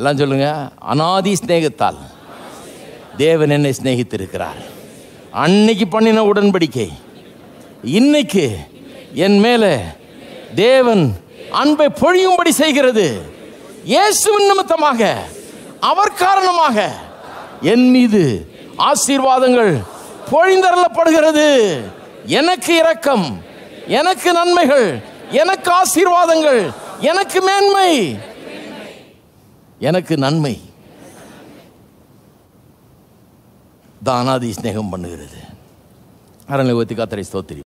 எல்லாம் சொல்லுங்க. அனாதி சிநேகத்தால் தேவன் என்னை சிநேகித்திருக்கிறார். அன்னைக்கு பண்ணின உடன்படிக்கை. இன்னைக்கு என் மேலே தேவன் அன்பை பொழியும்படி செய்கிறது. இயேசுவின் நிமித்தமாக அவர் காரணமாக என் மீது ஆசீர்வாதங்கள் பொழிந்தரலப்படுகிறது. எனக்கு இரக்கம் எனக்கு நன்மைகள் எனக்கு ஆசீர்வாதங்கள் எனக்கு மேன்மை. எனக்கு நன்மை. தானாதி ஸ்நேகம் பண்ணுகிறது. அரண்லை ஒத்தி காத்தரை ஸ்தோத்திரி